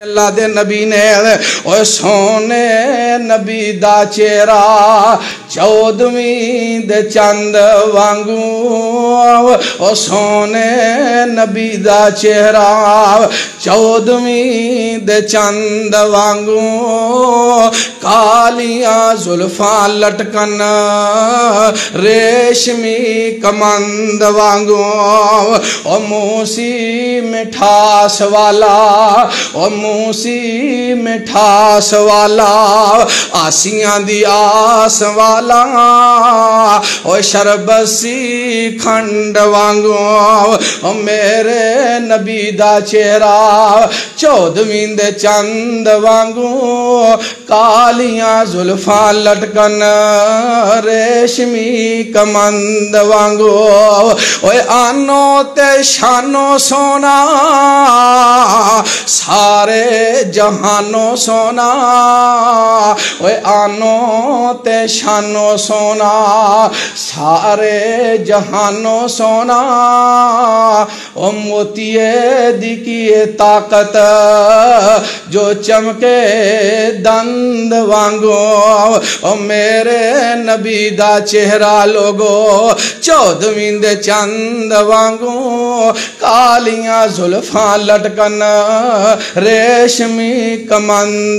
अल्लाह दे नबी ने ओ सोने नबी दा चेहरा चौदवी दे चंद वांगू ओ सोने नबी दा चेहरा चौदवीं दे चंद वांगू। कालियाँ जुल्फा लटकन, रेशमी कमंद वांगू। ओ मूसी मिठास वाला, ओ मूसी मिठास वाला, आसियाँ दी आस वाला। ओ शरबसी खंड वांगू ओ मेरे नबी दा चेहरा चौदवी दे चंद वांगू, कालियाँ जुल्फा लटकन, रेशमी कमंद वांगू। ओए आनो ते शानो सोना सारे जहानो सोना। ओए आनो ते शानो सोना। सारे जहानो सोना। ओ मोतिये दिखिए ताकत, जो चमके दंद वांगो। ओ मेरे नबी दा चेहरा लोगो चौदवीं दे चंद वांगू। कालियाँ जुल्फां लटकन रेशमी कमंद।